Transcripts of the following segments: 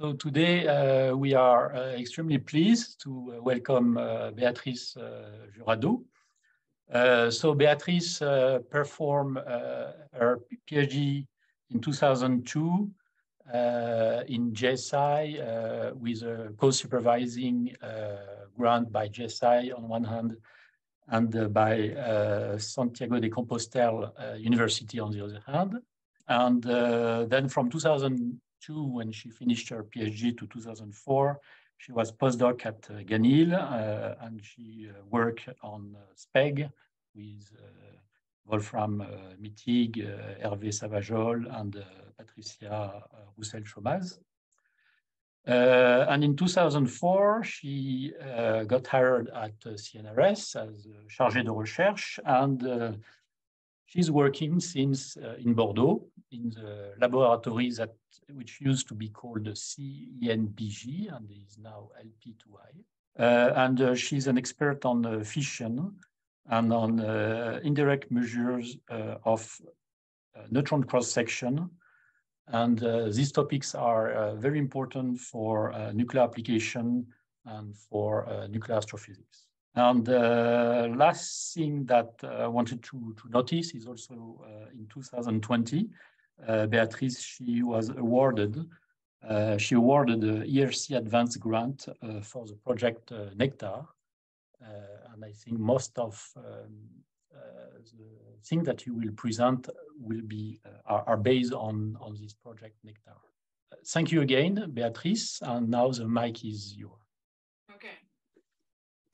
So today uh, we are uh, extremely pleased to uh, welcome uh, Beatrice uh, Jurado. Uh, so Beatrice performed her PhD in 2002 in GSI with a co-supervising grant by GSI on one hand and by Santiago de Compostela University on the other hand. And then from 2000 when she finished her PhD to 2004. She was postdoc at uh, Ganil uh, and she uh, worked on SPEG with Wolfram uh, Mittig, Hervé Savajols, and Patricia Roussel-Chomaz. Uh, and in 2004, she uh, got hired at uh, CNRS as chargée de recherche, and she's working since in Bordeaux in the laboratory that which used to be called the CENBG and is now LP2I. Uh, and uh, she's an expert on uh, fission and on uh, indirect measures uh, of uh, neutron cross-section. And these topics are very important for nuclear application and for nuclear astrophysics. And the last thing that I wanted to, to notice is also in 2020, uh, Beatrice, she was awarded, uh, she awarded the ERC Advanced Grant uh, for the project Nectar. and I think most of um, the things that you will present will be are, are, based on, on this project Nectar. Thank you again, Beatrice, and now the mic is yours.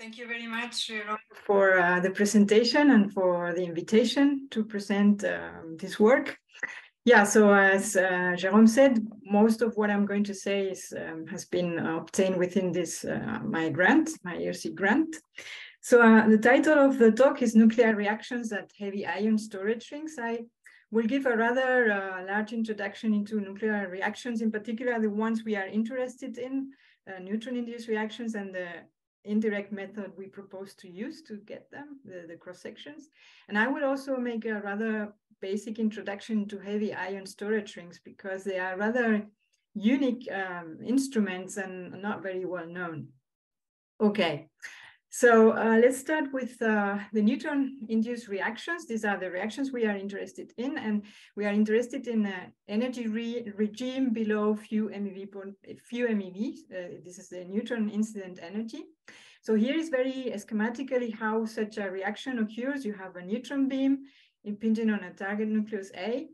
Thank you very much Jerome, for uh, the presentation and for the invitation to present um, this work. Yeah, so as uh, Jérôme said, most of what I'm going to say is, um, has been obtained within this uh, my grant, my ERC grant. So uh, the title of the talk is Nuclear Reactions at Heavy Ion Storage Rings. I will give a rather uh, large introduction into nuclear reactions, in particular the ones we are interested in, uh, neutron-induced reactions and the indirect method we propose to use to get them, the, the cross sections. And I will also make a rather basic introduction to heavy ion storage rings because they are rather unique um, instruments and not very well known. Okay, so uh, let's start with uh, the neutron-induced reactions. These are the reactions we are interested in, and we are interested in an energy re regime below few MeV. Few MeV. Uh, this is the neutron incident energy. So here is very schematically how such a reaction occurs. You have a neutron beam impinging on a target nucleus A.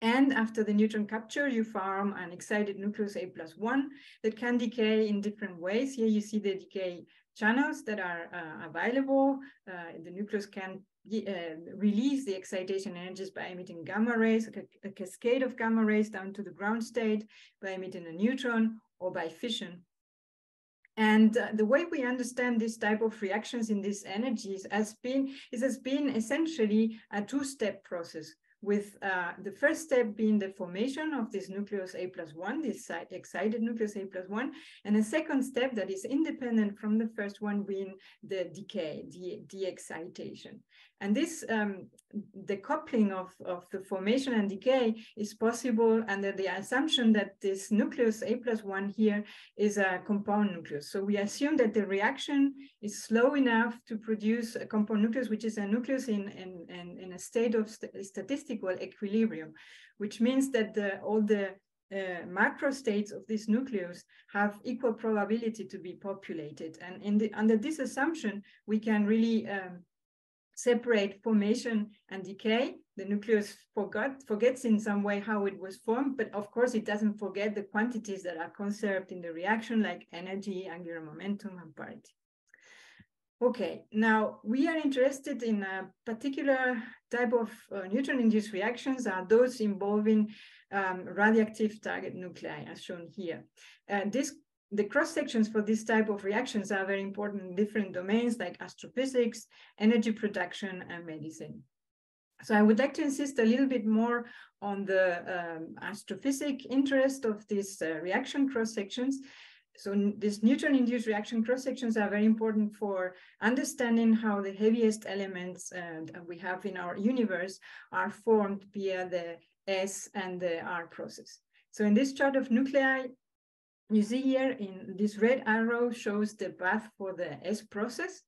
And after the neutron capture, you form an excited nucleus A plus one that can decay in different ways. Here you see the decay channels that are uh, available. Uh, the nucleus can uh, release the excitation energies by emitting gamma rays, a, a cascade of gamma rays down to the ground state by emitting a neutron or by fission. And uh, the way we understand this type of reactions in these energies has been, is has been essentially a two-step process with uh, the first step being the formation of this nucleus A plus one, this excited nucleus A plus one, and a second step that is independent from the first one being the decay, the, the excitation. And this, um, the coupling of, of the formation and decay is possible under the assumption that this nucleus A plus one here is a compound nucleus. So we assume that the reaction is slow enough to produce a compound nucleus, which is a nucleus in, in, in, in a state of st statistical equilibrium, which means that the, all the uh, macro states of this nucleus have equal probability to be populated. And in the, under this assumption, we can really um, separate formation and decay. The nucleus forgot, forgets in some way how it was formed, but of course it doesn't forget the quantities that are conserved in the reaction like energy, angular momentum, and parity. Okay, now we are interested in a particular type of uh, neutron-induced reactions are those involving um, radioactive target nuclei as shown here. Uh, this the cross sections for this type of reactions are very important in different domains like astrophysics, energy production, and medicine. So I would like to insist a little bit more on the um, astrophysic interest of these uh, reaction cross sections. So these neutron-induced reaction cross sections are very important for understanding how the heaviest elements uh, we have in our universe are formed via the S and the R process. So in this chart of nuclei, You see here in this red arrow shows the path for the S process,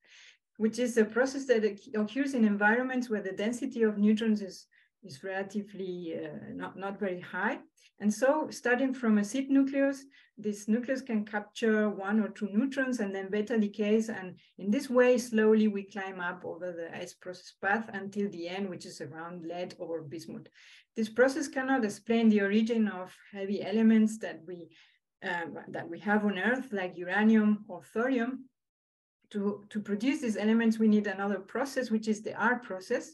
which is a process that occurs in environments where the density of neutrons is, is relatively uh, not, not very high. And so starting from a seed nucleus, this nucleus can capture one or two neutrons and then beta decays. And in this way, slowly we climb up over the S process path until the end, which is around lead or bismuth. This process cannot explain the origin of heavy elements that we um, that we have on Earth, like uranium or thorium, to, to produce these elements, we need another process, which is the R process.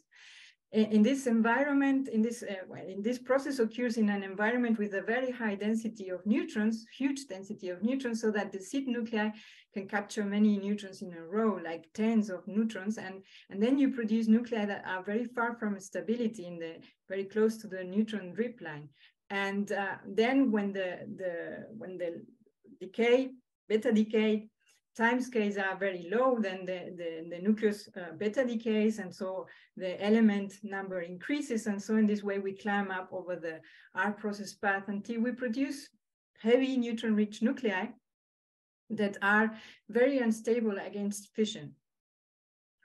In this environment, in this, uh, in this process occurs in an environment with a very high density of neutrons, huge density of neutrons, so that the seed nuclei can capture many neutrons in a row, like tens of neutrons, and, and then you produce nuclei that are very far from stability in the very close to the neutron drip line. And uh, then when the, the, when the decay, beta decay timescales are very low, then the, the, the nucleus uh, beta decays, and so the element number increases. And so in this way, we climb up over the R process path until we produce heavy neutron-rich nuclei that are very unstable against fission.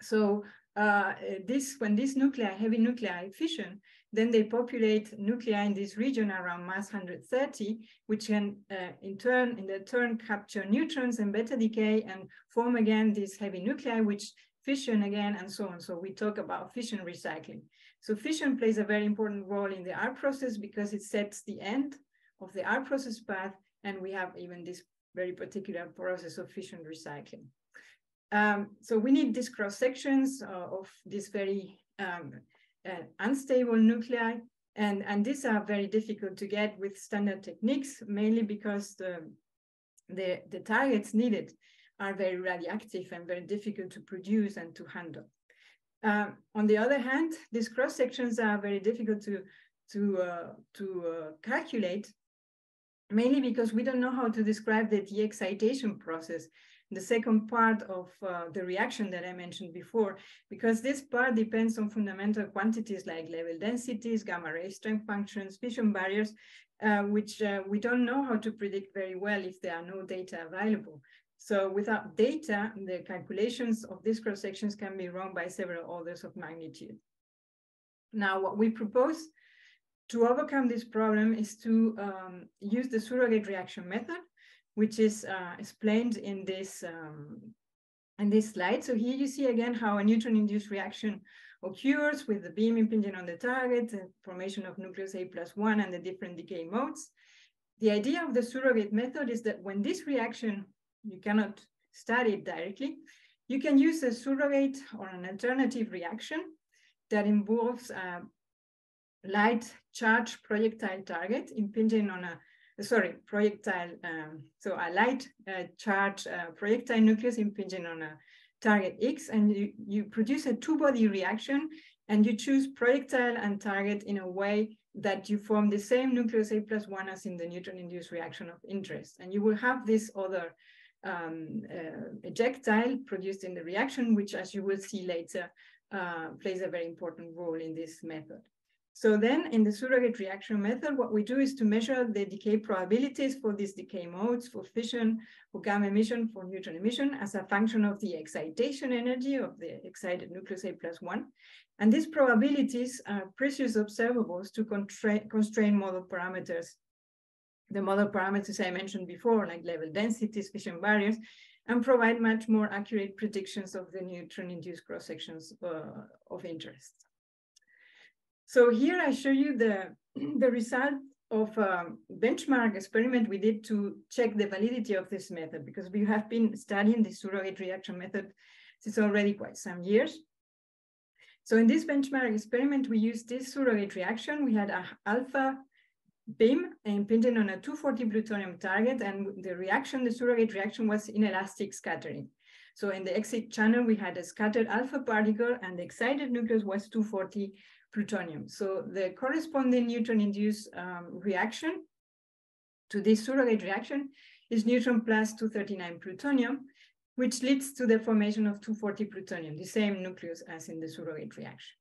So uh, this when these nuclei, heavy nuclei fission, then they populate nuclei in this region around mass 130, which can uh, in turn, in the turn, capture neutrons and beta decay and form again these heavy nuclei, which fission again and so on. So we talk about fission recycling. So fission plays a very important role in the R process because it sets the end of the R process path, and we have even this very particular process of fission recycling. Um, so we need these cross sections uh, of these very um, uh, unstable nuclei, and, and these are very difficult to get with standard techniques, mainly because the, the, the targets needed are very radioactive and very difficult to produce and to handle. Uh, on the other hand, these cross sections are very difficult to, to, uh, to uh, calculate, mainly because we don't know how to describe the de-excitation process the second part of uh, the reaction that I mentioned before, because this part depends on fundamental quantities like level densities, gamma ray strength functions, fission barriers, uh, which uh, we don't know how to predict very well if there are no data available. So without data, the calculations of these cross sections can be wrong by several orders of magnitude. Now, what we propose to overcome this problem is to um, use the surrogate reaction method, which is uh, explained in this um, in this slide. So here you see again how a neutron-induced reaction occurs with the beam impinging on the target, the formation of nucleus A plus one and the different decay modes. The idea of the surrogate method is that when this reaction, you cannot study it directly, you can use a surrogate or an alternative reaction that involves a light charge projectile target impinging on a sorry, projectile, um, so a light uh, charge uh, projectile nucleus impinging on a target X, and you, you produce a two-body reaction, and you choose projectile and target in a way that you form the same nucleus A plus one as in the neutron-induced reaction of interest. And you will have this other um, uh, ejectile produced in the reaction, which as you will see later, uh, plays a very important role in this method. So then in the surrogate reaction method, what we do is to measure the decay probabilities for these decay modes, for fission, for gamma emission, for neutron emission as a function of the excitation energy of the excited nucleus A plus one. And these probabilities are precious observables to constrain model parameters. The model parameters I mentioned before, like level densities, fission barriers, and provide much more accurate predictions of the neutron-induced cross-sections uh, of interest. So here I show you the, the result of a benchmark experiment we did to check the validity of this method because we have been studying the surrogate reaction method since already quite some years. So in this benchmark experiment, we used this surrogate reaction. We had a alpha beam impinging on a 240 plutonium target and the reaction, the surrogate reaction was inelastic scattering. So in the exit channel, we had a scattered alpha particle and the excited nucleus was 240 plutonium. So the corresponding neutron-induced um, reaction to this surrogate reaction is neutron plus 239 plutonium, which leads to the formation of 240 plutonium, the same nucleus as in the surrogate reaction.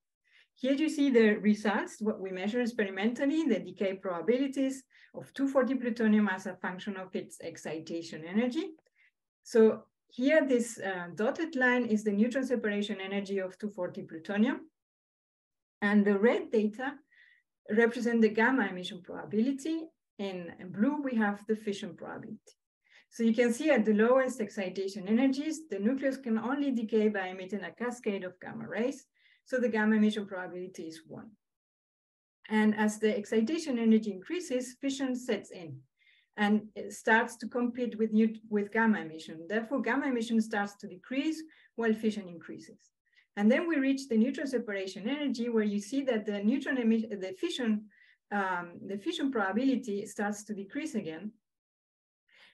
here you see the results, what we measure experimentally, the decay probabilities of 240 plutonium as a function of its excitation energy. So here, this uh, dotted line is the neutron separation energy of 240 plutonium. And the red data represent the gamma emission probability. In blue, we have the fission probability. So you can see at the lowest excitation energies, the nucleus can only decay by emitting a cascade of gamma rays. So the gamma emission probability is one. And as the excitation energy increases, fission sets in and starts to compete with, with gamma emission. Therefore, gamma emission starts to decrease while fission increases. And then we reach the neutron separation energy where you see that the neutron emission, the fission, um, the fission probability starts to decrease again.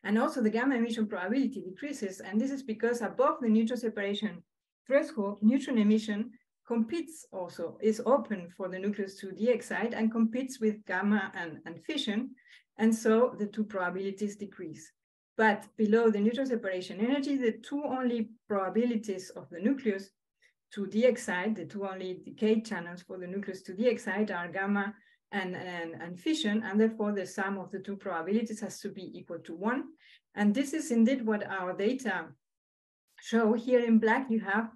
And also the gamma emission probability decreases. And this is because above the neutron separation threshold, neutron emission competes also, is open for the nucleus to de-excite and competes with gamma and, and fission. And so the two probabilities decrease. But below the neutron separation energy, the two only probabilities of the nucleus to de-excite, the two only decay channels for the nucleus to de-excite are gamma and, and, and fission, and therefore the sum of the two probabilities has to be equal to one. And this is indeed what our data show. Here in black, you have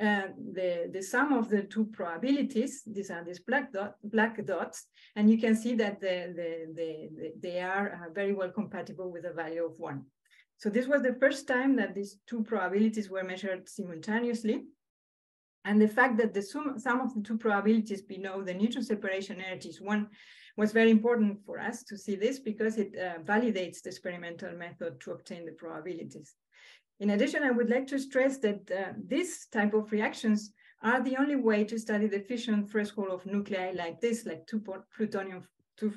uh, the, the sum of the two probabilities, these are these black, dot, black dots, and you can see that the, the, the, they are uh, very well compatible with a value of one. So this was the first time that these two probabilities were measured simultaneously. And the fact that the sum, sum of the two probabilities below the neutron separation energy is one was very important for us to see this because it uh, validates the experimental method to obtain the probabilities. In addition, I would like to stress that uh, this type of reactions are the only way to study the fission threshold of nuclei like this, like two plutonium, two,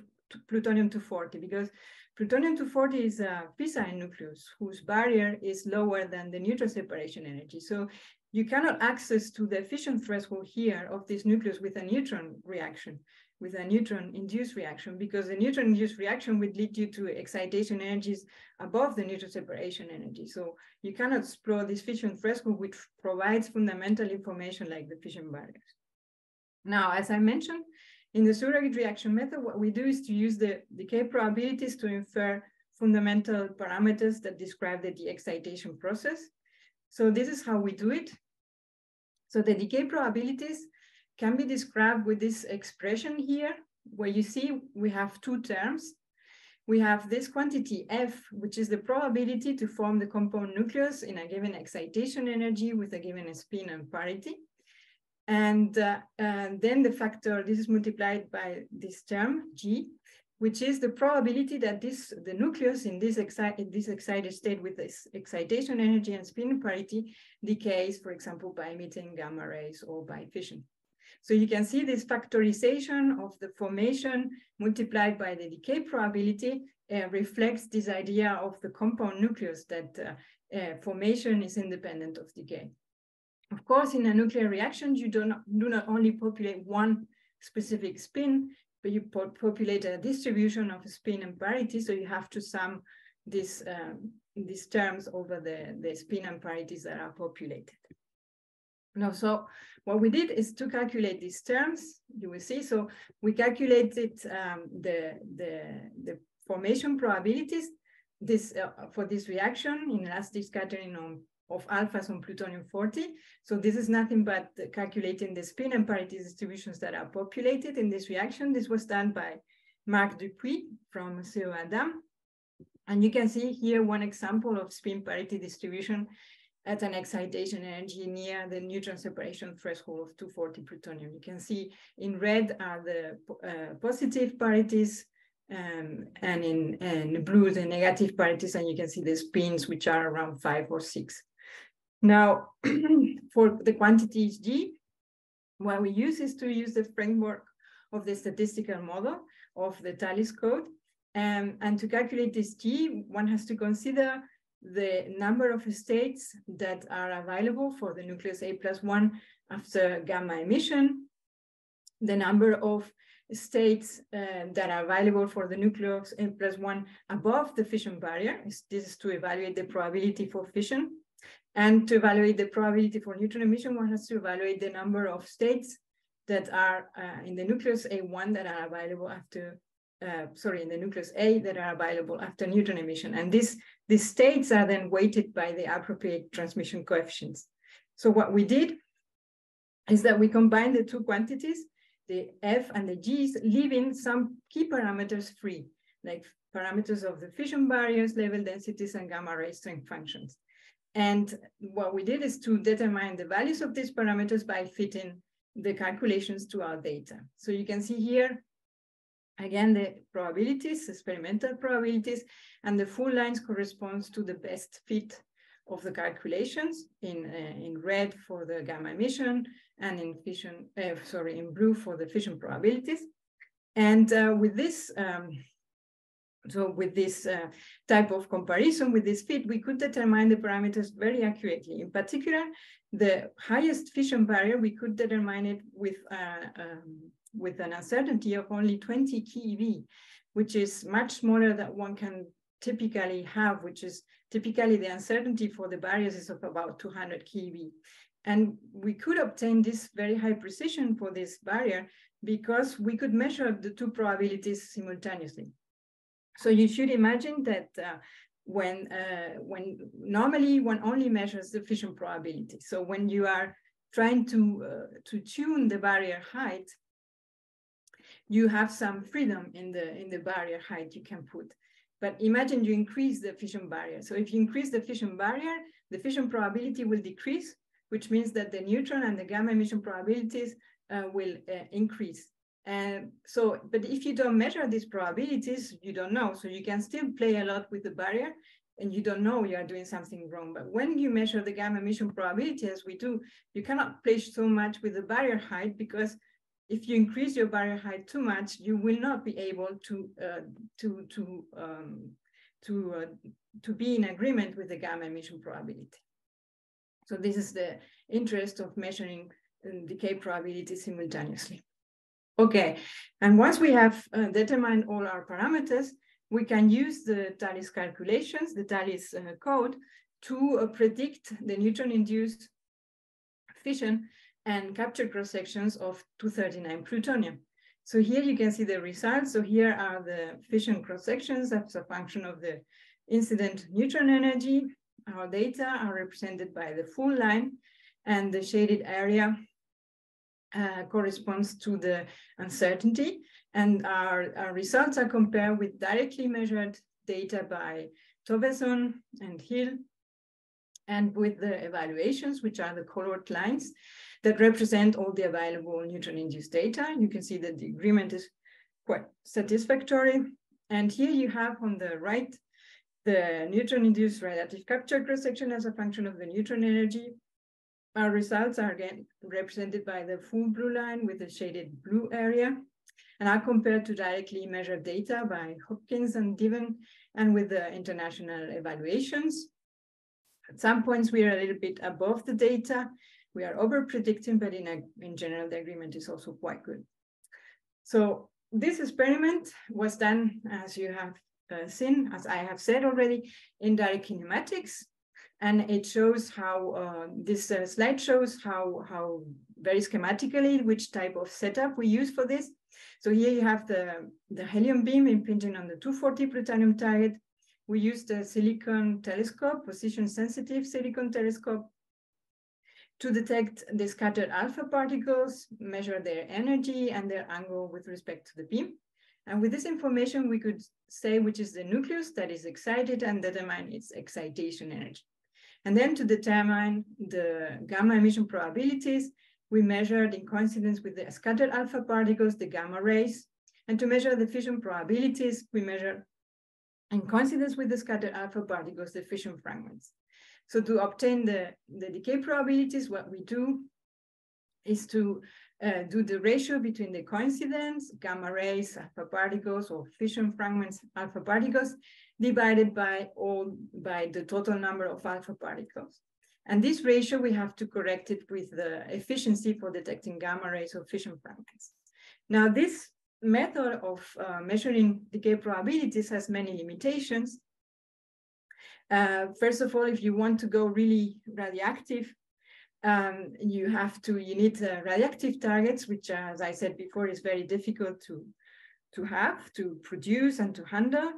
plutonium 240, because plutonium 240 is a fissile nucleus whose barrier is lower than the neutron separation energy. So you cannot access to the fission threshold here of this nucleus with a neutron reaction with a neutron-induced reaction because the neutron-induced reaction would lead you to excitation energies above the neutron separation energy. So you cannot explore this fission threshold, which provides fundamental information like the fission barriers. Now, as I mentioned, in the surrogate reaction method, what we do is to use the decay probabilities to infer fundamental parameters that describe the de-excitation process. So this is how we do it. So the decay probabilities can be described with this expression here, where you see we have two terms. We have this quantity F, which is the probability to form the compound nucleus in a given excitation energy with a given spin and parity. And, uh, and then the factor, this is multiplied by this term, G, which is the probability that this the nucleus in this, this excited state with this excitation energy and spin parity decays, for example, by emitting gamma rays or by fission. So you can see this factorization of the formation multiplied by the decay probability uh, reflects this idea of the compound nucleus that uh, uh, formation is independent of decay. Of course, in a nuclear reaction, you do not, do not only populate one specific spin, you populate a distribution of spin and parity. So you have to sum this, um, these terms over the, the spin and parities that are populated. No, so what we did is to calculate these terms, you will see. So we calculated um, the, the, the formation probabilities this uh, for this reaction in elastic scattering on, of alphas on plutonium 40. So this is nothing but calculating the spin and parity distributions that are populated in this reaction. This was done by Marc Dupuis from CEA DAM. And you can see here one example of spin parity distribution at an excitation energy near the neutron separation threshold of 240 plutonium. You can see in red are the uh, positive parities um, and in, in blue the negative parities, and you can see the spins which are around five or six. Now, for the quantities G, what we use is to use the framework of the statistical model of the TALYS code. Um, and to calculate this G, one has to consider the number of states that are available for the nucleus A plus one after gamma emission, the number of states uh, that are available for the nucleus A plus one above the fission barrier. This is to evaluate the probability for fission. And to evaluate the probability for neutron emission, one has to evaluate the number of states that are uh, in the nucleus A1 that are available after, uh, sorry, in the nucleus A that are available after neutron emission. And this, these states are then weighted by the appropriate transmission coefficients. So what we did is that we combined the two quantities, the F and the G's, leaving some key parameters free, like parameters of the fission barriers, level densities, and gamma ray strength functions. And what we did is to determine the values of these parameters by fitting the calculations to our data. So you can see here, again, the probabilities, experimental probabilities, and the full lines corresponds to the best fit of the calculations in, uh, in red for the gamma emission and in fission, uh, sorry, in blue for the fission probabilities. And uh, with this, um, so with this uh, type of comparison, with this fit, we could determine the parameters very accurately. In particular, the highest fission barrier, we could determine it with, uh, um, with an uncertainty of only 20 keV, which is much smaller than one can typically have, which is typically the uncertainty for the barriers is of about 200 keV. And we could obtain this very high precision for this barrier because we could measure the two probabilities simultaneously. So you should imagine that uh, when, uh, when normally one only measures the fission probability. So when you are trying to, uh, to tune the barrier height, you have some freedom in the, in the barrier height you can put. But imagine you increase the fission barrier. So if you increase the fission barrier, the fission probability will decrease, which means that the neutron and the gamma emission probabilities uh, will uh, increase. And so, but if you don't measure these probabilities, you don't know. So you can still play a lot with the barrier and you don't know you are doing something wrong. But when you measure the gamma emission probability, as we do, you cannot play so much with the barrier height because if you increase your barrier height too much, you will not be able to uh, to to um, to uh, to be in agreement with the gamma emission probability. So this is the interest of measuring um, decay probability simultaneously. Okay, and once we have uh, determined all our parameters, we can use the TALYS calculations, the TALYS uh, code, to uh, predict the neutron-induced fission and capture cross-sections of 239 plutonium. So here you can see the results. So here are the fission cross-sections as a function of the incident neutron energy. Our data are represented by the full line and the shaded area uh, corresponds to the uncertainty. And our, our results are compared with directly measured data by Tovesson and Hill, and with the evaluations, which are the colored lines that represent all the available neutron-induced data. You can see that the agreement is quite satisfactory. And here you have on the right, the neutron-induced radiative capture cross-section as a function of the neutron energy our results are again represented by the full blue line with the shaded blue area and are compared to directly measured data by Hopkins and Diven and with the international evaluations. At some points, we are a little bit above the data. We are over predicting, but in, a, in general, the agreement is also quite good. So this experiment was done, as you have uh, seen, as I have said already, in direct kinematics and it shows how uh, this uh, slide shows how how very schematically which type of setup we use for this. So here you have the the helium beam impinging on the 240 plutonium target. We used a silicon telescope, position sensitive silicon telescope to detect the scattered alpha particles, measure their energy and their angle with respect to the beam. And with this information, we could say which is the nucleus that is excited and determine its excitation energy. And then to determine the gamma emission probabilities, we measured in coincidence with the scattered alpha particles, the gamma rays. And to measure the fission probabilities, we measure in coincidence with the scattered alpha particles, the fission fragments. So to obtain the, the decay probabilities, what we do is to uh, do the ratio between the coincidence, gamma rays, alpha particles, or fission fragments, alpha particles, divided by all by the total number of alpha particles. And this ratio, we have to correct it with the efficiency for detecting gamma rays or fission fragments. Now, this method of uh, measuring decay probabilities has many limitations. Uh, first of all, if you want to go really radioactive, um, you have to, you need uh, radioactive targets, which, uh, as I said before, is very difficult to, to have, to produce and to handle.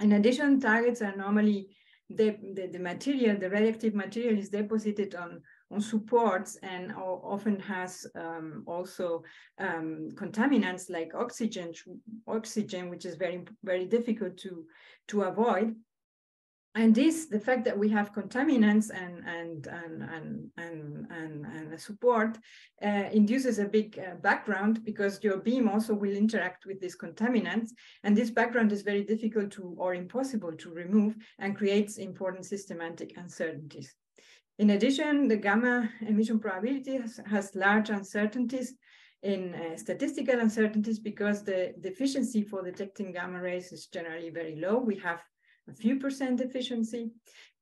In addition, targets are normally, the, the, the material, the radioactive material is deposited on, on supports and often has um, also um, contaminants like oxygen, oxygen, which is very, very difficult to, to avoid and this, the fact that we have contaminants and and and and and and, and support uh, induces a big uh, background because your beam also will interact with these contaminants, and this background is very difficult to or impossible to remove and creates important systematic uncertainties. In addition, the gamma emission probability has, has large uncertainties in uh, statistical uncertainties because the, efficiency for detecting gamma rays is generally very low. We have a few percent efficiency.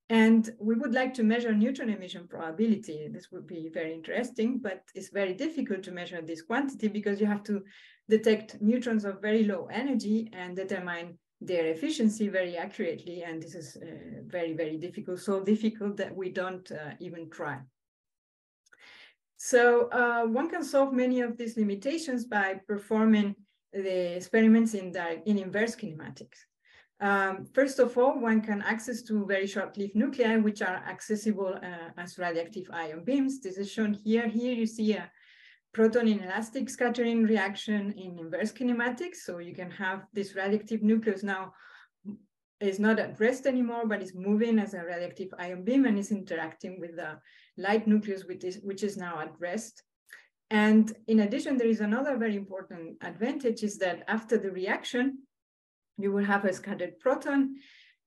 And we would like to measure neutron emission probability. This would be very interesting, but it's very difficult to measure this quantity because you have to detect neutrons of very low energy and determine their efficiency very accurately. And this is uh, very, very difficult, so difficult that we don't uh, even try. So uh, one can solve many of these limitations by performing the experiments in, the, in inverse kinematics. Um, first of all, one can access to very short-lived nuclei, which are accessible uh, as radioactive ion beams. This is shown here. Here you see a proton inelastic scattering reaction in inverse kinematics. So you can have this radioactive nucleus now is not at rest anymore, but is moving as a radioactive ion beam and is interacting with the light nucleus, which is, which is now at rest. And in addition, there is another very important advantage is that after the reaction, you will have a scattered proton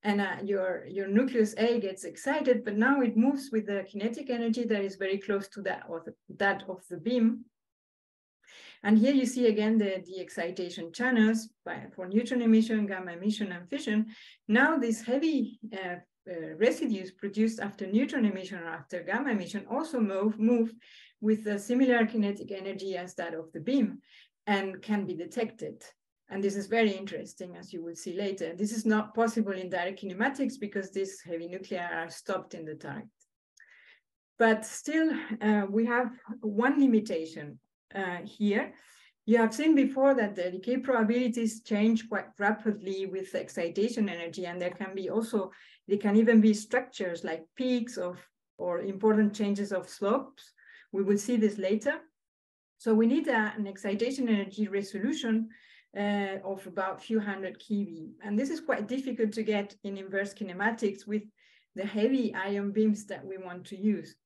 and uh, your, your nucleus A gets excited, but now it moves with the kinetic energy that is very close to that of the, that of the beam. And here you see again the, the excitation channels by, for neutron emission, gamma emission, and fission. Now these heavy uh, uh, residues produced after neutron emission or after gamma emission also move, move with a similar kinetic energy as that of the beam and can be detected. And this is very interesting, as you will see later. This is not possible in direct kinematics because these heavy nuclei are stopped in the target. But still, uh, we have one limitation uh, here. You have seen before that the decay probabilities change quite rapidly with excitation energy, and there can be also, there can even be structures like peaks of or important changes of slopes. We will see this later. So we need a, an excitation energy resolution uh, of about few hundred keV. And this is quite difficult to get in inverse kinematics with the heavy ion beams that we want to use.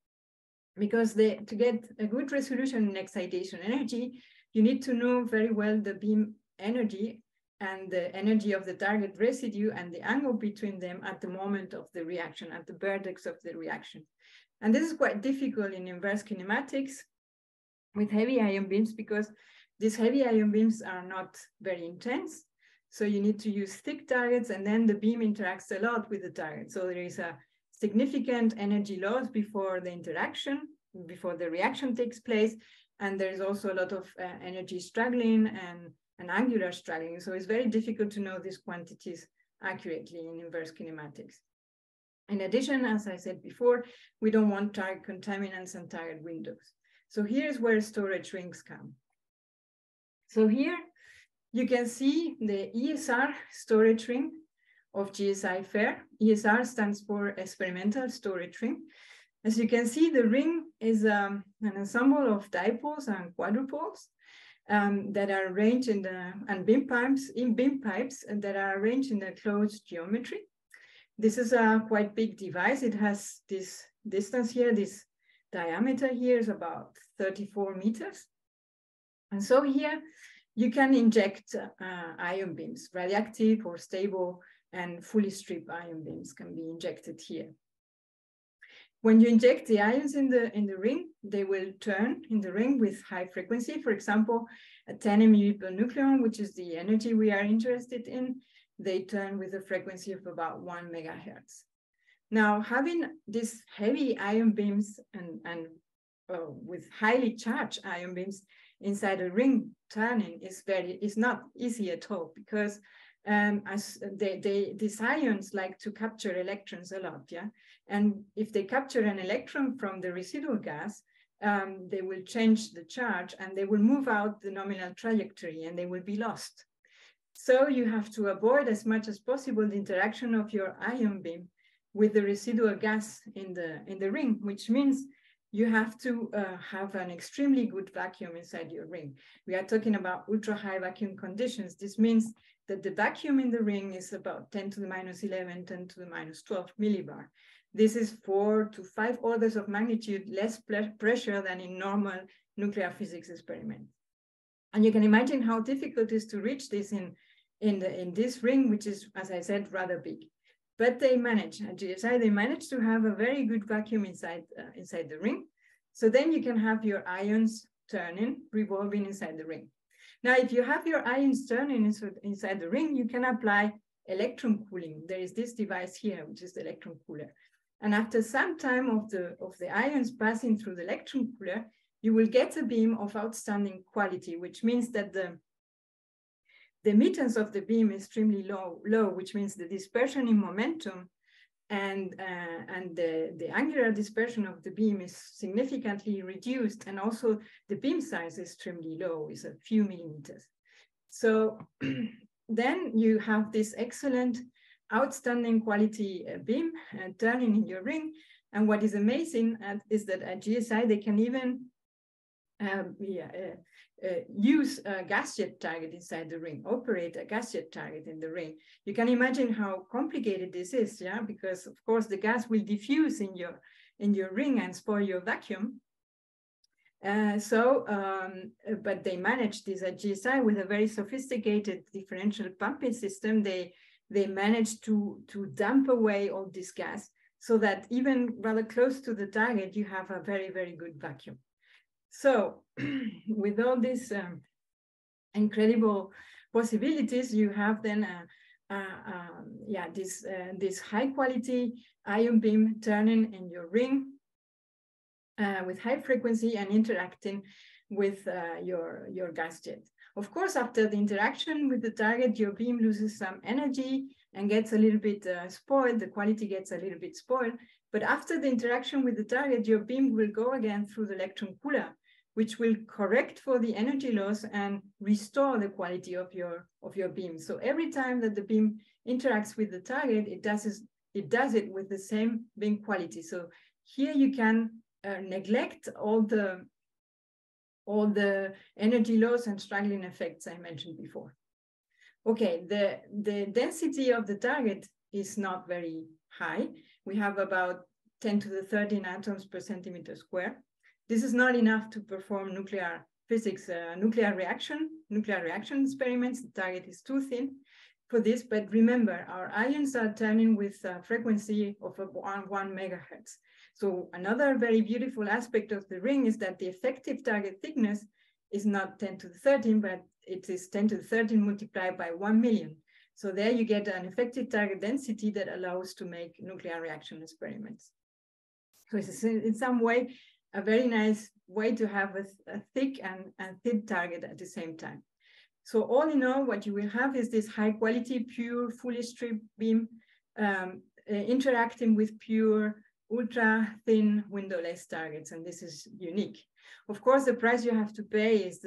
Because they, to get a good resolution in excitation energy, you need to know very well the beam energy and the energy of the target residue and the angle between them at the moment of the reaction, at the vertex of the reaction. And this is quite difficult in inverse kinematics with heavy ion beams because these heavy ion beams are not very intense. So you need to use thick targets and then the beam interacts a lot with the target. So there is a significant energy loss before the interaction, before the reaction takes place. And there's also a lot of uh, energy struggling and, and angular struggling. So it's very difficult to know these quantities accurately in inverse kinematics. In addition, as I said before, we don't want target contaminants and target windows. So here's where storage rings come. So here you can see the ESR storage ring of GSI FAIR. ESR stands for experimental storage ring. As you can see, the ring is um, an ensemble of dipoles and quadrupoles um, that are arranged in the, and beam pipes, in beam pipes that are arranged in a closed geometry. This is a quite big device. It has this distance here, this diameter here is about 34 meters. And so here you can inject uh, ion beams, radioactive or stable and fully stripped ion beams can be injected here. When you inject the ions in the, in the ring, they will turn in the ring with high frequency. For example, a 10 MeV per nucleon, which is the energy we are interested in, they turn with a frequency of about one megahertz. Now, having these heavy ion beams and, and uh, with highly charged ion beams inside a ring turning is very is not easy at all because um, as they, they, these ions like to capture electrons a lot, yeah? And if they capture an electron from the residual gas, um, they will change the charge and they will move out the nominal trajectory and they will be lost. So you have to avoid as much as possible the interaction of your ion beam with the residual gas in the, in the ring, which means you have to uh, have an extremely good vacuum inside your ring. We are talking about ultra high vacuum conditions. This means that the vacuum in the ring is about 10 to the minus 11, 10 to the minus 12 millibar. This is four to five orders of magnitude less pressure than in normal nuclear physics experiments. And you can imagine how difficult it is to reach this in, in, the, in this ring, which is, as I said, rather big. But they manage, at GSI, they manage to have a very good vacuum inside, uh, inside the ring. So then you can have your ions turning, revolving inside the ring. Now, if you have your ions turning inside the ring, you can apply electron cooling. There is this device here, which is the electron cooler. And after some time of the, of the ions passing through the electron cooler, you will get a beam of outstanding quality, which means that the, the emittance of the beam is extremely low, low, which means the dispersion in momentum and, uh, and the, the angular dispersion of the beam is significantly reduced. And also the beam size is extremely low, is a few millimeters. So then you have this excellent, outstanding quality uh, beam uh, turning in your ring. And what is amazing uh, is that at GSI, they can even um, yeah, uh, use a gas jet target inside the ring, operate a gas jet target in the ring. You can imagine how complicated this is, yeah, because of course the gas will diffuse in your in your ring and spoil your vacuum. Uh, so, um, but they managed this at GSI with a very sophisticated differential pumping system. They they managed to to dump away all this gas so that even rather close to the target, you have a very very good vacuum. So with all these um, incredible possibilities, you have then a, a, a, yeah this uh, this high quality ion beam turning in your ring uh, with high frequency and interacting with uh, your your gas jet. Of course, after the interaction with the target, your beam loses some energy and gets a little bit uh, spoiled. The quality gets a little bit spoiled. But after the interaction with the target, your beam will go again through the electron cooler, which will correct for the energy loss and restore the quality of your, of your beam. So every time that the beam interacts with the target, it does, it, it does it with the same beam quality. So here you can uh, neglect all the, all the energy loss and struggling effects I mentioned before. Okay, the, the density of the target is not very high. We have about 10 to the 13 atoms per centimeter square. This is not enough to perform nuclear physics, uh, nuclear reaction, nuclear reaction experiments. The target is too thin for this, but remember, our ions are turning with a frequency of one, one megahertz. So another very beautiful aspect of the ring is that the effective target thickness is not 10 to the 13, but it is 10 to the 13 multiplied by 1 million. So there you get an effective target density that allows to make nuclear reaction experiments. So it's in some way a very nice way to have a, a thick and, and thin target at the same time. So all in all, what you will have is this high quality, pure, fully stripped beam um, uh, interacting with pure, ultra thin windowless targets. And this is unique. Of course, the price you have to pay is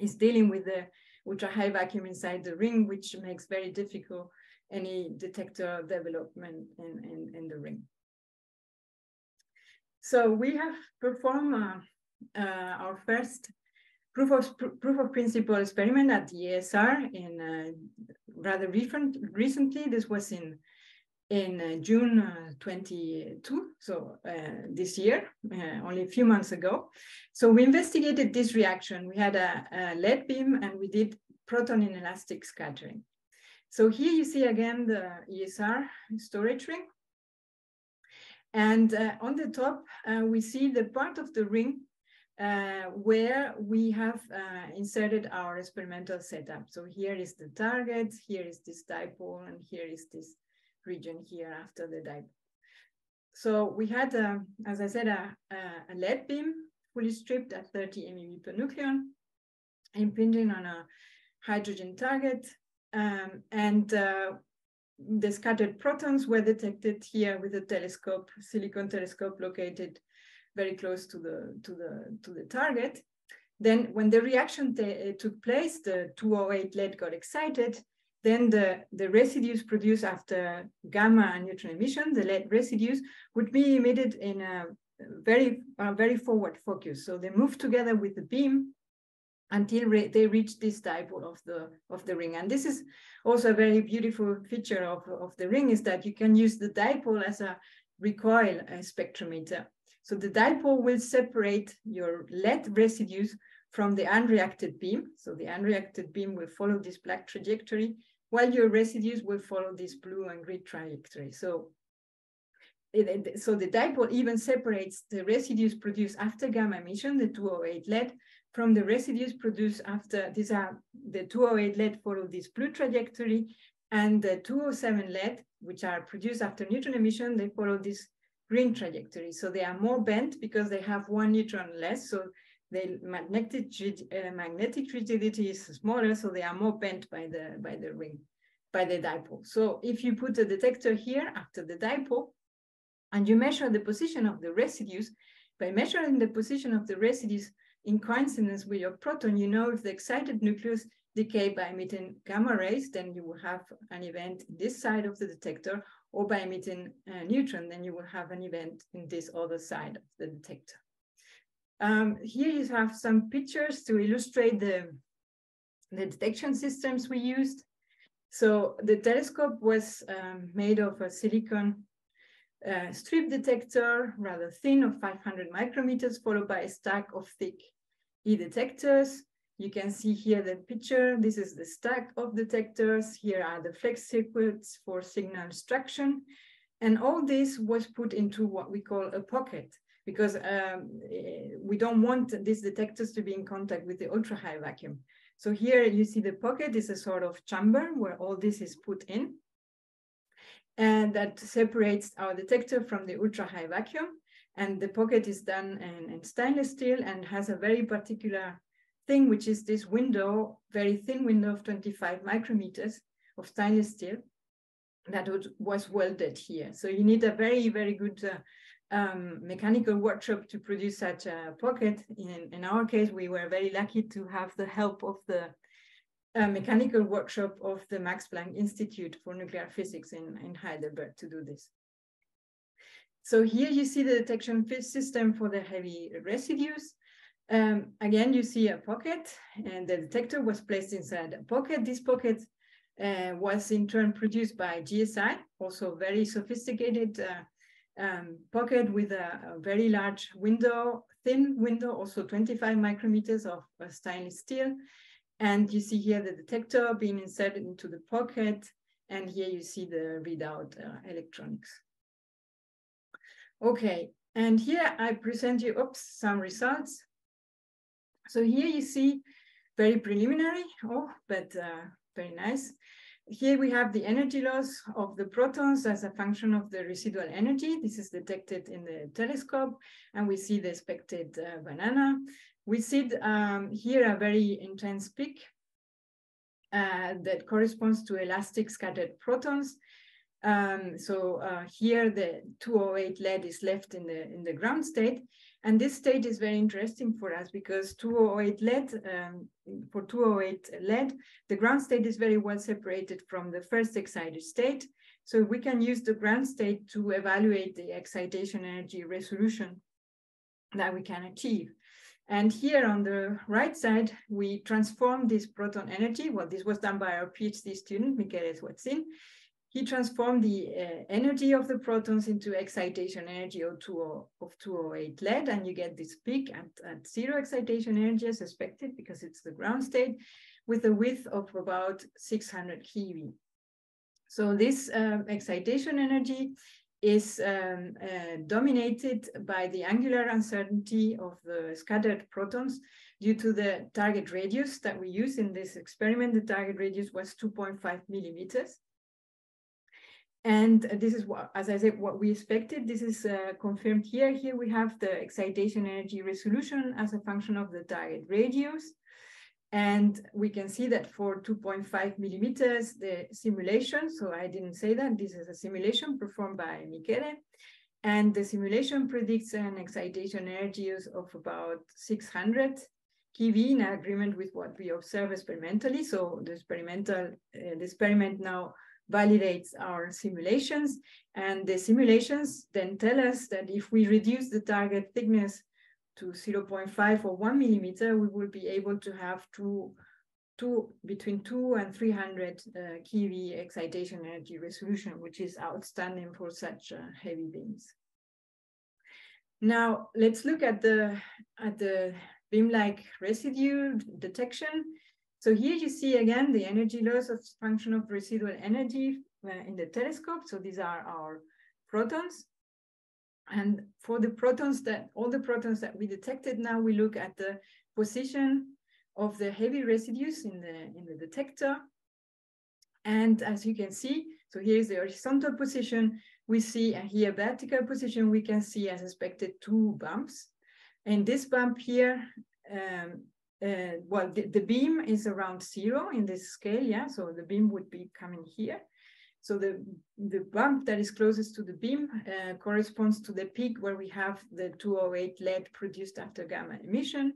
is dealing with the ultra high vacuum inside the ring, which makes very difficult any detector development in, in, in the ring. So we have performed uh, uh, our first proof of proof of principle experiment at the ESR in uh, rather recent, recently. This was in in uh, June uh, 22, so uh, this year, only a few months ago. So we investigated this reaction. We had a, a lead beam and we did proton inelastic scattering. So here you see again the ESR storage ring. And uh, on the top, uh, we see the part of the ring uh, where we have inserted our experimental setup. So here is the target, here is this dipole, and here is this region here after the dipole. So we had, uh, as I said, a, a, lead beam fully stripped at 30 MeV per nucleon, impinging on a hydrogen target. Um, and uh, the scattered protons were detected here with a telescope, silicon telescope located very close to the, to the, to the target. Then when the reaction eh, took place, the 208 lead got excited, then the, the residues produced after gamma and neutron emission, the lead residues, would be emitted in a very, a very forward focus. So they move together with the beam until re they reach this dipole of the of the ring. And this is also a very beautiful feature of, of the ring is that you can use the dipole as a recoil spectrometer. So the dipole will separate your lead residues from the unreacted beam. So the unreacted beam will follow this black trajectory, while your residues will follow this blue and green trajectory. So, it, so the dipole even separates the residues produced after gamma emission, the 208 lead, from the residues produced after, these are the 208 lead follow this blue trajectory, and the 207 lead, which are produced after neutron emission, they follow this green trajectory. So they are more bent because they have one neutron less. So the magnetic, uh, magnetic rigidity is smaller, so they are more bent by the, by the ring, by the dipole. So if you put a detector here after the dipole, and you measure the position of the residues, by measuring the position of the residues, in coincidence with your proton, you know if the excited nucleus decay by emitting gamma rays, then you will have an event this side of the detector, or by emitting a neutron, then you will have an event in this other side of the detector. Um, here you have some pictures to illustrate the, the detection systems we used. So the telescope was um, made of a silicon strip detector, rather thin of 500 micrometers, followed by a stack of thick E detectors. You can see here the picture. This is the stack of detectors. Here are the flex circuits for signal extraction. And all this was put into what we call a pocket because um, eh, we don't want these detectors to be in contact with the ultra high vacuum. So here you see the pocket is a sort of chamber where all this is put in and that separates our detector from the ultra high vacuum. And the pocket is done in, in, stainless steel and has a very particular thing, which is this window, very thin window of 25 micrometers of stainless steel that was welded here. So you need a very, very good uh, um, mechanical workshop to produce such a pocket. In, in our case, we were very lucky to have the help of the a mechanical workshop of the Max Planck Institute for Nuclear Physics in, in Heidelberg to do this. So here you see the detection system for the heavy residues. Um, again, you see a pocket and the detector was placed inside a pocket. This pocket uh, was in turn produced by GSI, also very sophisticated uh, um, pocket with a, a, very large window, thin window, also 25 micrometers of uh, stainless steel, and you see here the detector being inserted into the pocket. And here you see the readout uh, electronics. Okay, and here I present you oops, some results. So here you see very preliminary, oh, but uh, very nice. Here we have the energy loss of the protons as a function of the residual energy. This is detected in the telescope, and we see the expected uh, banana. We see um, here a very intense peak uh, that corresponds to elastic scattered protons. Um, so uh, here the 208 lead is left in the in the ground state, and this state is very interesting for us because 208 lead um, for 208 lead, the ground state is very well separated from the first excited state. So we can use the ground state to evaluate the excitation energy resolution that we can achieve. And here on the right side, we transform this proton energy. Well, this was done by our PhD student, Michele Sguazzin. He transformed the uh, energy of the protons into excitation energy of, 20, of 208 lead, and you get this peak at, at zero excitation energy as expected because it's the ground state with a width of about 600 keV. So this um, excitation energy is um, uh, dominated by the angular uncertainty of the scattered protons due to the target radius that we use in this experiment. The target radius was 2.5 millimeters. And this is what, as I said, what we expected. This is uh, confirmed here. Here we have the excitation energy resolution as a function of the target radius. And we can see that for 2.5 millimeters, the simulation, so I didn't say that, this is a simulation performed by Michele. And the simulation predicts an excitation energy of about 600 keV in agreement with what we observe experimentally. So the experimental, uh, the experiment now validates our simulations. And the simulations then tell us that if we reduce the target thickness to 0.5 or one millimeter, we will be able to have two, two between two and 300 uh, excitation energy resolution, which is outstanding for such uh, heavy beams. Now let's look at the at the beam-like residue detection. So here you see again the energy loss of function of residual energy uh, in the telescope. So these are our protons. And for the protons that, all the protons that we detected now, we look at the position of the heavy residues in the, in the detector. And as you can see, so here's the horizontal position. We see here vertical position, we can see as expected two bumps. And this bump here, um, uh, well, the, the, beam is around zero in this scale, yeah? So the beam would be coming here. So the, the bump that is closest to the beam uh, corresponds to the peak where we have the 208 lead produced after gamma emission.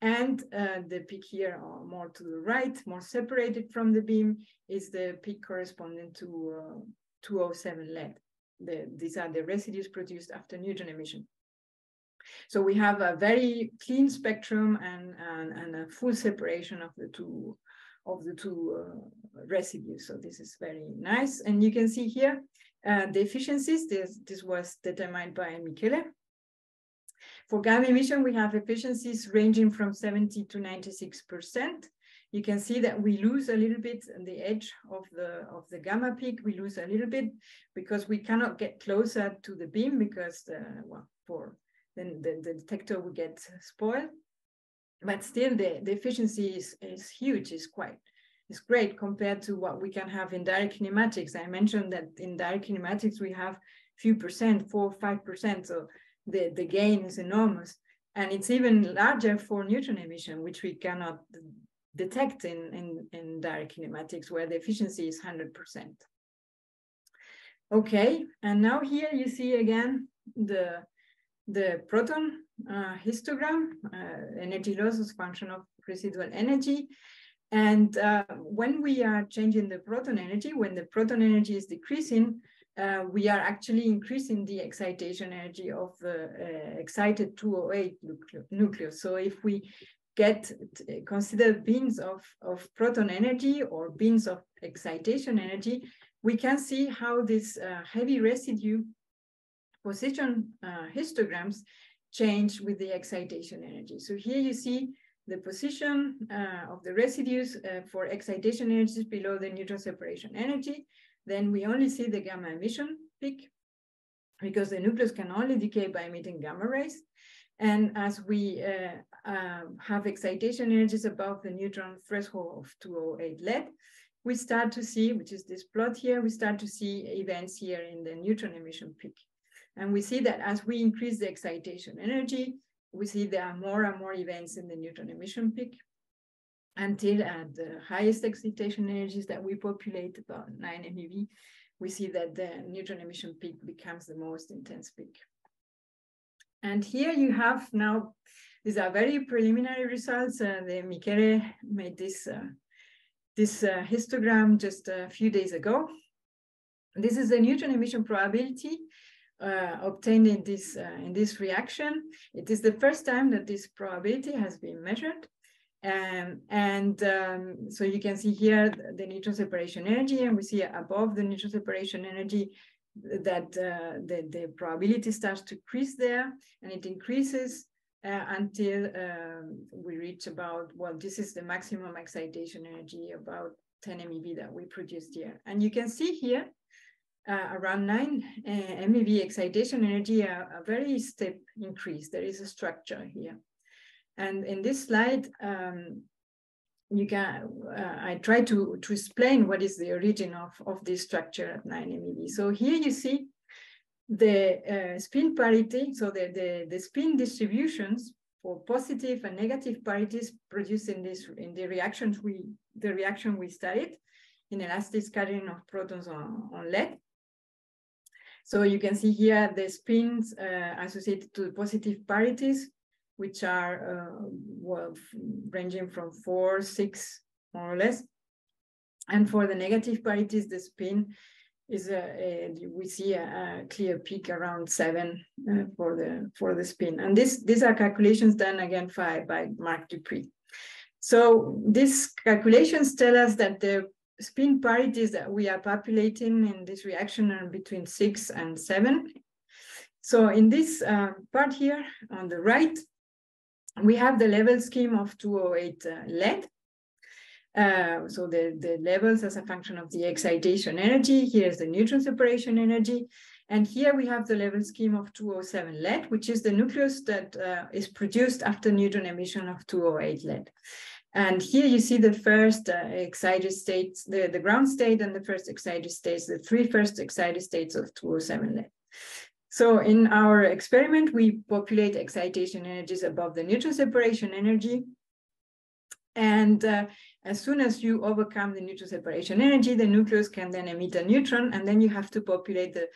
And uh, the peak here, or more to the right, more separated from the beam, is the peak corresponding to uh, 207 lead. The, these are the residues produced after neutron emission. So we have a very clean spectrum and, and, and a full separation of the two of the two uh, residues. So this is very nice. And you can see here uh, the efficiencies. This, this was determined by Michele. For gamma emission, we have efficiencies ranging from 70 to 96%. You can see that we lose a little bit on the edge of the, of the gamma peak. We lose a little bit because we cannot get closer to the beam because, the, well, for then the, the detector will get spoiled but still the, the efficiency is, is huge, is quite, is great compared to what we can have in direct kinematics. I mentioned that in direct kinematics, we have a few percent, four, five percent. So the, the gain is enormous. And it's even larger for neutron emission, which we cannot detect in, in, in direct kinematics, where the efficiency is 100%. Okay, and now here you see again the the proton uh, histogram, uh, energy loss function of residual energy. And uh, when we are changing the proton energy, when the proton energy is decreasing, uh, we are actually increasing the excitation energy of the uh, excited 208 nucleus. So if we get consider beams of, of proton energy or beams of excitation energy, we can see how this uh, heavy residue position uh, histograms change with the excitation energy. So here you see the position uh, of the residues uh, for excitation energies below the neutron separation energy. Then we only see the gamma emission peak because the nucleus can only decay by emitting gamma rays. And as we uh, uh, have excitation energies above the neutron threshold of 208 lead, we start to see, which is this plot here, we start to see events here in the neutron emission peak. And we see that as we increase the excitation energy, we see there are more and more events in the neutron emission peak until at the highest excitation energies that we populate, about 9 MeV, we see that the neutron emission peak becomes the most intense peak. And here you have now, these are very preliminary results. Uh, the Michele made this, uh, this uh, histogram just a few days ago. This is the neutron emission probability uh, obtained in this, uh, in this reaction. It is the first time that this probability has been measured. Um, and um, so you can see here the neutron separation energy, and we see above the neutron separation energy that uh, the, the probability starts to increase there, and it increases uh, until um, we reach about, well, this is the maximum excitation energy, about 10 MeV that we produced here. And you can see here uh, around 9 uh, MeV excitation energy, a, a, very steep increase. There is a structure here. And in this slide, um, you can, uh, I try to, to explain what is the origin of, of this structure at 9 MeV. So here you see the uh, spin parity, so the, the, the spin distributions for positive and negative parities produced in this in the reactions we the reaction we studied in elastic scattering of protons on, on lead. So you can see here the spins uh, associated to positive parities, which are uh, well, ranging from four, six, more or less. And for the negative parities, the spin is a, a we see a, a, clear peak around seven uh, for the for the spin. And this these are calculations done again by, by Marc Dupuis. So these calculations tell us that the spin parities that we are populating in this reaction are between six and seven. So in this uh, part here on the right, we have the level scheme of 208 uh, lead. Uh, so the, the levels as a function of the excitation energy. Here's the neutron separation energy. And here we have the level scheme of 207 lead, which is the nucleus that uh, is produced after neutron emission of 208 lead. And here you see the first uh, excited states, the, the ground state and the first excited states, the three first excited states of 207 lead. So in our experiment, we populate excitation energies above the neutron separation energy. And uh, as soon as you overcome the neutron separation energy, the nucleus can then emit a neutron, and then you have to populate the,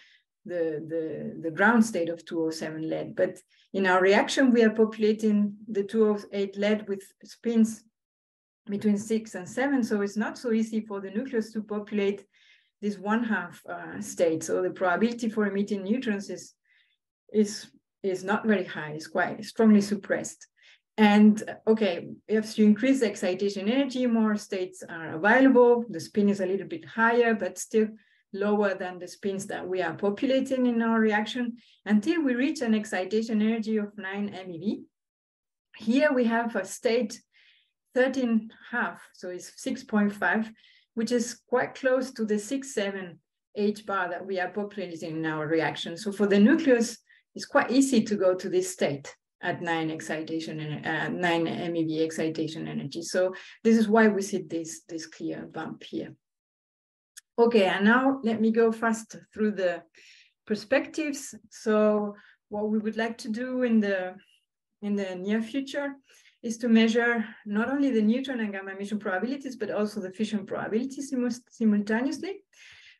the, the, the ground state of 207 lead. But in our reaction, we are populating the 208 lead with spins between six and seven. So it's not so easy for the nucleus to populate this one half uh, state. So the probability for emitting neutrons is, is, is not very high, it's quite strongly suppressed. And okay, if you increase the excitation energy, more states are available. The spin is a little bit higher, but still lower than the spins that we are populating in our reaction until we reach an excitation energy of 9 MeV. Here we have a state 13 half, so it's 6.5, which is quite close to the 6, 7 H bar that we are populating in our reaction. So for the nucleus, it's quite easy to go to this state at 9 excitation and uh, 9 MeV excitation energy. So this is why we see this, this clear bump here. Okay, and now let me go fast through the perspectives. So what we would like to do in the in the near future is to measure not only the neutron and gamma emission probabilities, but also the fission probabilities simultaneously.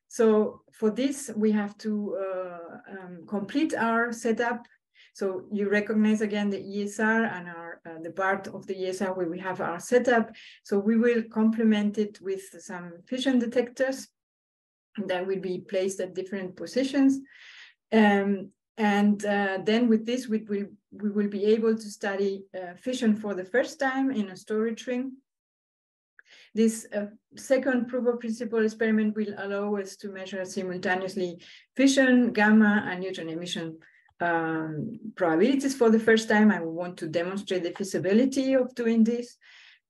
So for this, we have to uh, um, complete our setup. So you recognize again the ESR and our uh, the part of the ESR where we have our setup. So we will complement it with some fission detectors that will be placed at different positions. Um, and uh, then with this, we will, we will be able to study uh, fission for the first time in a storage ring. This uh, second proof of principle experiment will allow us to measure simultaneously fission, gamma, and neutron emission um, probabilities for the first time. I want to demonstrate the feasibility of doing this.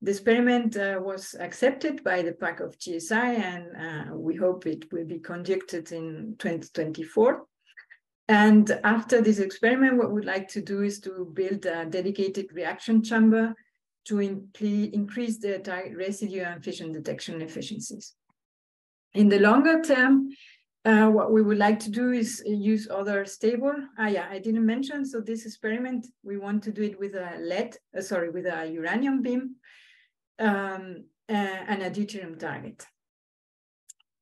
The experiment uh, was accepted by the PAC of GSI, and uh, we hope it will be conducted in 2024. And after this experiment, what we'd like to do is to build a dedicated reaction chamber to increase the target residue and fission detection efficiencies. In the longer term, uh, what we would like to do is use other stable. Ah, yeah, I didn't mention. So this experiment, we want to do it with a lead, uh, sorry, with a uranium beam um, uh, and a deuterium target.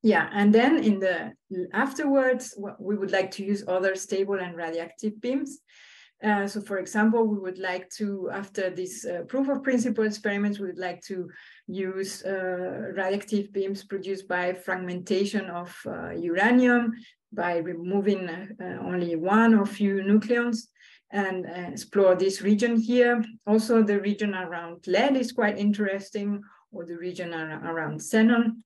Yeah, and then in the afterwards, we would like to use other stable and radioactive beams. Uh, so for example, we would like to, after this uh, proof of principle experiments, we would like to use uh, radioactive beams produced by fragmentation of uh, uranium by removing uh, only one or few nucleons and uh, explore this region here. Also, the region around lead is quite interesting, or the region around xenon.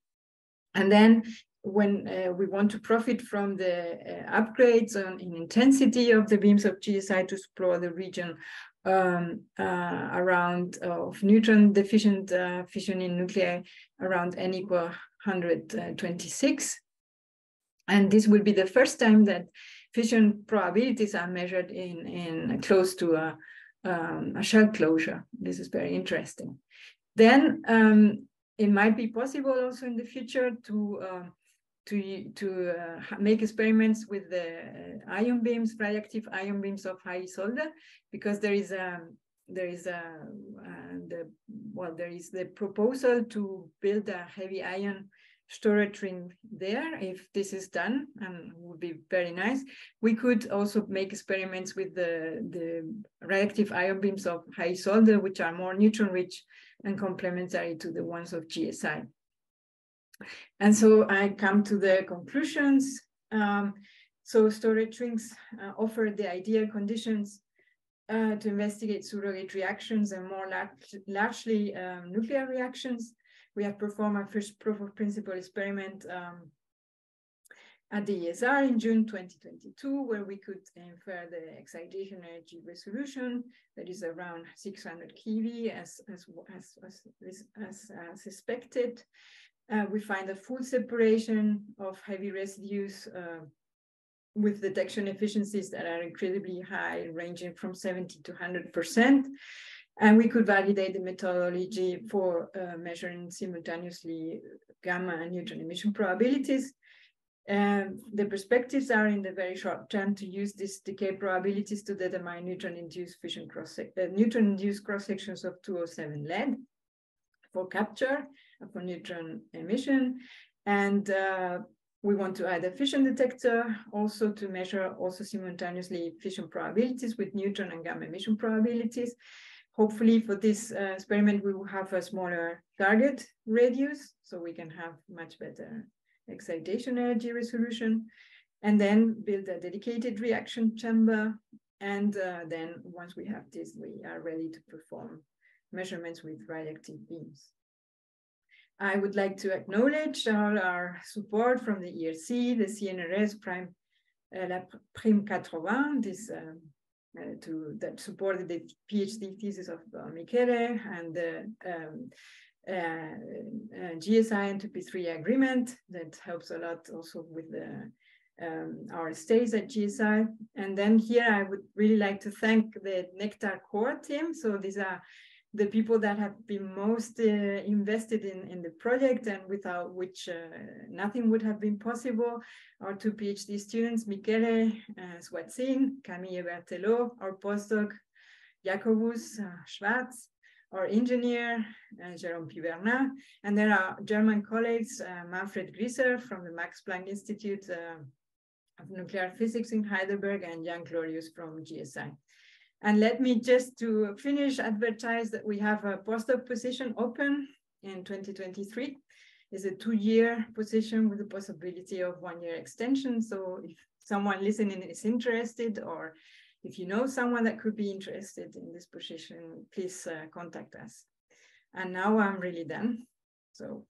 And then when uh, we want to profit from the uh, upgrades on, in intensity of the beams of GSI to explore the region um, uh, around of neutron deficient uh, fission in nuclei around n equal 126. And this will be the first time that fission probabilities are measured in, in close to a, um, a shell closure. This is very interesting. Then um, it might be possible also in the future to uh, to to uh, make experiments with the ion beams, radioactive ion beams of ISOLDE, because there is a there is a uh, the well there is the proposal to build a heavy ion storage ring there if this is done and would be very nice. We could also make experiments with the the reactive ion beams of ISOLDE which are more neutron rich and complementary to the ones of gsi and so i come to the conclusions. Um, so storage rings uh, offer the ideal conditions uh, to investigate surrogate reactions and more large, largely um, nuclear reactions. We have performed our first proof of principle experiment um, at the ESR in June 2022, where we could infer the excitation energy resolution that is around 600 keV as, as, as, as, as, as expected. Uh, we find a full separation of heavy residues uh, with detection efficiencies that are incredibly high, ranging from 70 to 100%. And we could validate the methodology for uh, measuring simultaneously gamma and neutron emission probabilities. And the perspectives are in the very short term to use these decay probabilities to determine neutron-induced fission cross uh, neutron-induced cross sections of 207 lead for capture for neutron emission. And uh, we want to add a fission detector also to measure also simultaneously fission probabilities with neutron and gamma emission probabilities. Hopefully for this uh, experiment, we will have a smaller target radius, so we can have much better excitation energy resolution, and then build a dedicated reaction chamber. And uh, then once we have this, we are ready to perform measurements with radioactive beams. I would like to acknowledge all our support from the ERC, the CNRS Prime, uh, La Prime 80, this um, uh, to that supported the PhD thesis of uh, Michele and the um, uh, uh GSI IN2P3 agreement that helps a lot also with the um, our stays at GSI. And then here I would really like to thank the Nectar core team. So these are the people that have been most uh, invested in, in the project and without which uh, nothing would have been possible. Our two PhD students, Michele uh, Sguazzin, Camille Berthelot, our postdoc, Jacobus uh, Swartz, our engineer, uh, Jérôme Pibernat, and there are German colleagues, uh, Manfred Grieser from the Max Planck Institute uh, of Nuclear Physics in Heidelberg and Jan Glorius from GSI. And let me just to finish advertise that we have a postdoc position open in 2023. It's a two-year position with the possibility of one-year extension. So if someone listening is interested or if you know someone that could be interested in this position, please uh, contact us. And now I'm really done. So